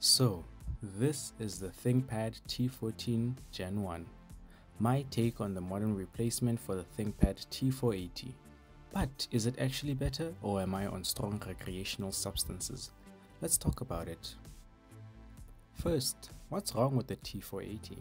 So, this is the ThinkPad T14 Gen 1, my take on the modern replacement for the ThinkPad T480. But is it actually better or am I on strong recreational substances? Let's talk about it. First, what's wrong with the T480?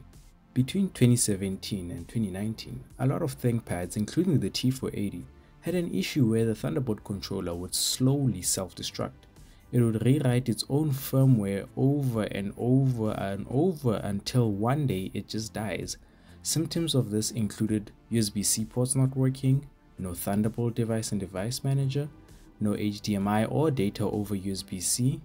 Between 2017 and 2019, a lot of ThinkPads, including the T480, had an issue where the Thunderbolt controller would slowly self-destruct it would rewrite its own firmware over and over and over until one day it just dies. Symptoms of this included USB-C ports not working, no Thunderbolt device and device manager, no HDMI or data over USB-C,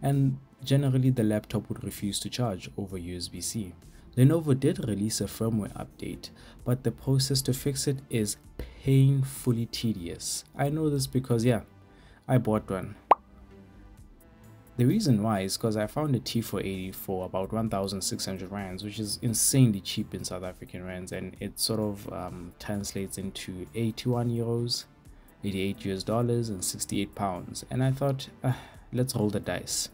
and generally the laptop would refuse to charge over USB-C. Lenovo did release a firmware update, but the process to fix it is painfully tedious. I know this because yeah, I bought one. The reason why is because I found a T480 for about 1600 rands, which is insanely cheap in South African rands, and it sort of um, translates into 81 euros, 88 US dollars, and 68 pounds. And I thought, uh, let's roll the dice.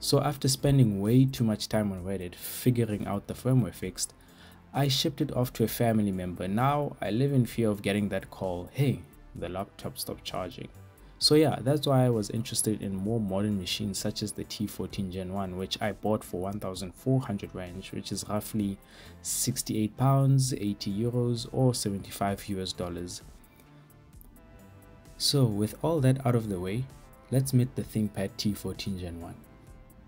So after spending way too much time on Reddit figuring out the firmware fixed, I shipped it off to a family member. Now I live in fear of getting that call, hey, the laptop stopped charging. So yeah, that's why I was interested in more modern machines such as the T14 Gen 1 which I bought for 1400 rands which is roughly 68 pounds, 80 euros or 75 US dollars. So with all that out of the way, let's meet the ThinkPad T14 Gen 1.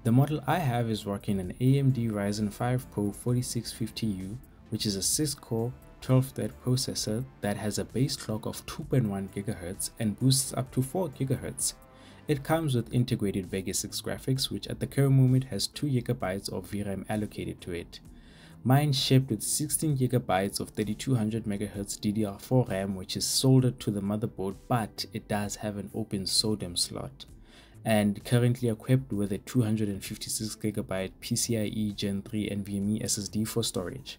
The model I have is rocking an AMD Ryzen 5 Pro 4650U which is a 6 core 12-thread processor that has a base clock of 2.1 GHz and boosts up to 4 GHz. It comes with integrated Vega 6 graphics which at the current moment has 2 GB of VRAM allocated to it. Mine shipped with 16 GB of 3200 MHz DDR4 RAM which is soldered to the motherboard but it does have an open SODIMM slot and currently equipped with a 256GB PCIe Gen 3 NVMe SSD for storage.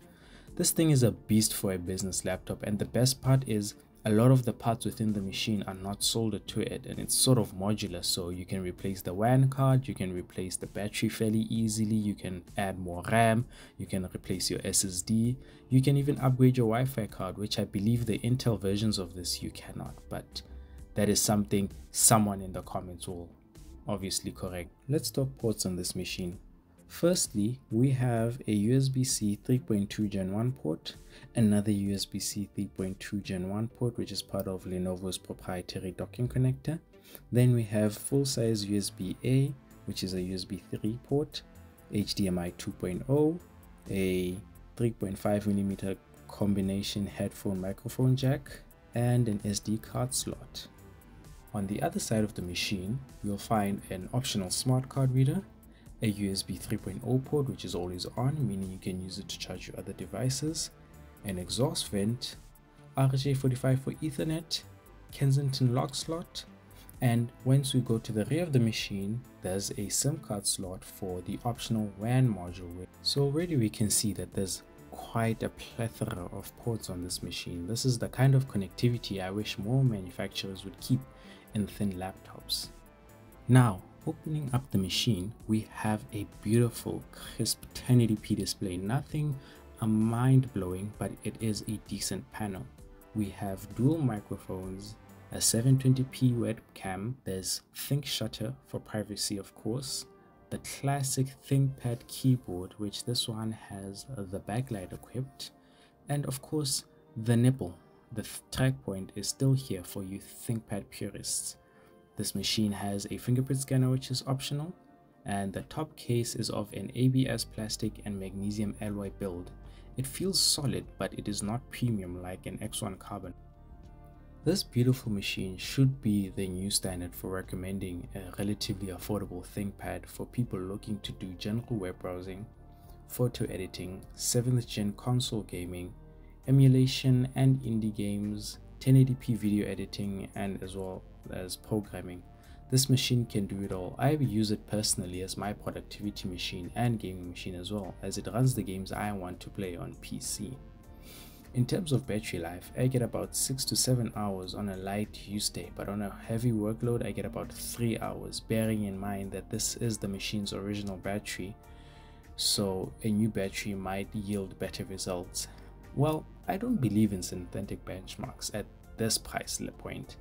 This thing is a beast for a business laptop and the best part is a lot of the parts within the machine are not soldered to it and it's sort of modular so you can replace the WAN card, you can replace the battery fairly easily, you can add more RAM, you can replace your SSD, you can even upgrade your Wi-Fi card which I believe the Intel versions of this you cannot but that is something someone in the comments will obviously correct. Let's talk ports on this machine. Firstly, we have a USB-C 3.2 Gen 1 port, another USB-C 3.2 Gen 1 port which is part of Lenovo's proprietary docking connector. Then we have full-size USB-A which is a USB 3 port, HDMI 2.0, a 3.5mm combination headphone microphone jack, and an SD card slot. On the other side of the machine, you'll find an optional smart card reader a USB 3.0 port which is always on meaning you can use it to charge your other devices, an exhaust vent, RJ45 for Ethernet, Kensington lock slot, and once we go to the rear of the machine, there's a SIM card slot for the optional WAN module. So already we can see that there's quite a plethora of ports on this machine. This is the kind of connectivity I wish more manufacturers would keep in thin laptops. Now, opening up the machine, we have a beautiful crisp 1080p display. Nothing mind-blowing, but it is a decent panel. We have dual microphones, a 720p webcam, there's ThinkShutter for privacy of course, the classic ThinkPad keyboard which this one has the backlight equipped, and of course the nipple. The track point is still here for you ThinkPad purists. This machine has a fingerprint scanner which is optional and the top case is of an ABS plastic and magnesium alloy build. It feels solid but it is not premium like an X1 carbon. This beautiful machine should be the new standard for recommending a relatively affordable ThinkPad for people looking to do general web browsing, photo editing, 7th gen console gaming, emulation and indie games, 1080p video editing and as well as programming. This machine can do it all. I use it personally as my productivity machine and gaming machine as well as it runs the games I want to play on PC. In terms of battery life, I get about 6 to 7 hours on a light use day, but on a heavy workload, I get about 3 hours, bearing in mind that this is the machine's original battery, so a new battery might yield better results. Well, I don't believe in synthetic benchmarks at this price point,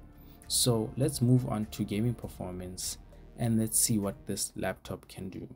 so let's move on to gaming performance and let's see what this laptop can do.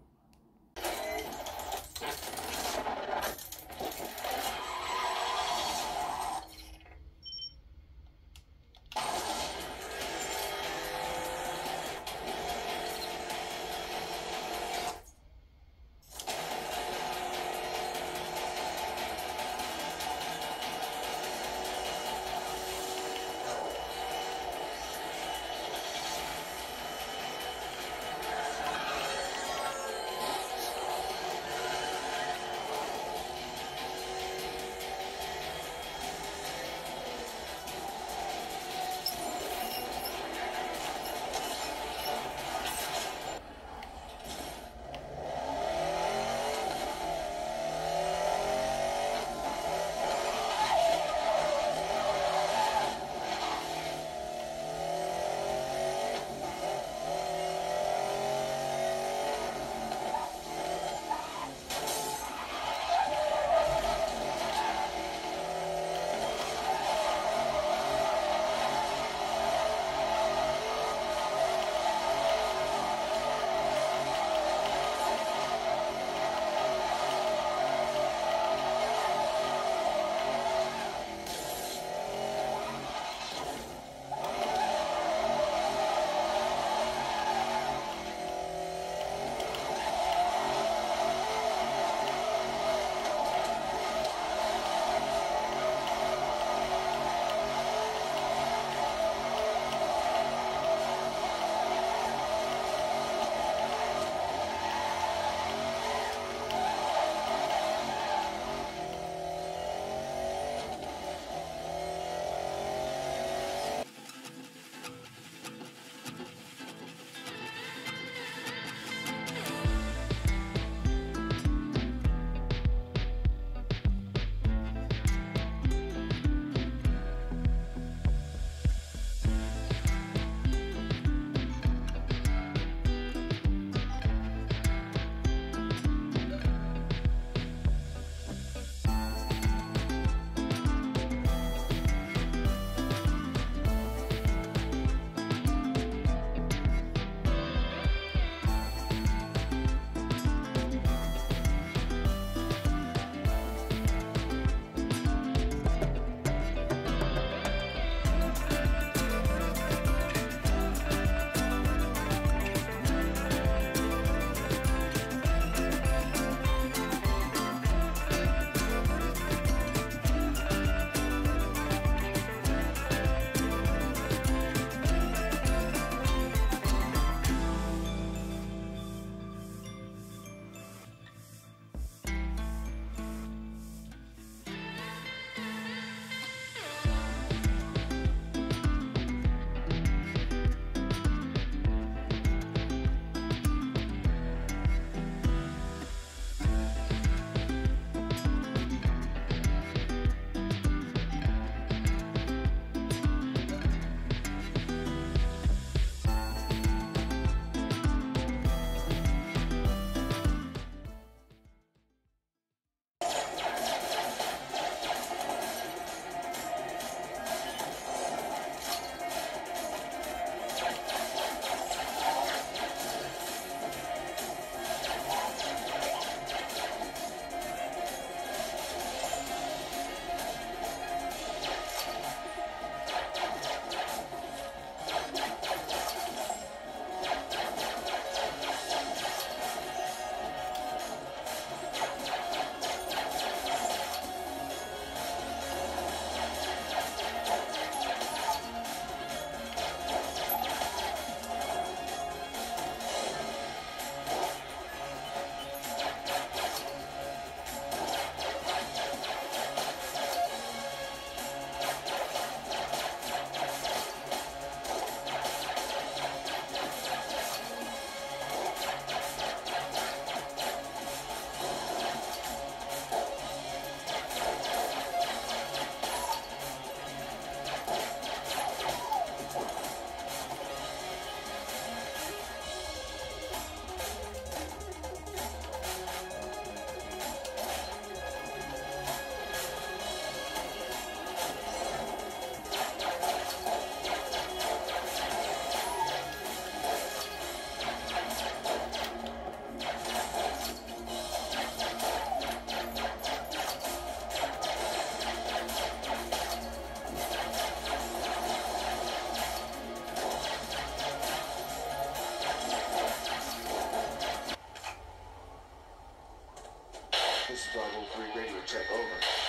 Bravo 3 radio check, over.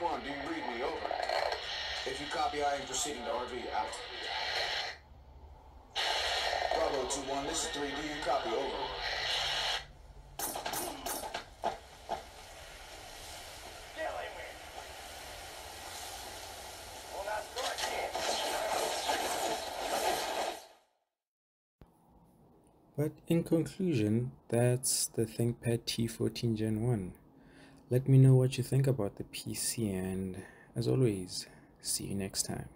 One. Do you read me? Over. If you copy, I am proceeding to RV. Out. Bravo two one. This is three. Do you copy? Over. But in conclusion, that's the ThinkPad T14 Gen 1. Let me know what you think about the PC and as always, see you next time.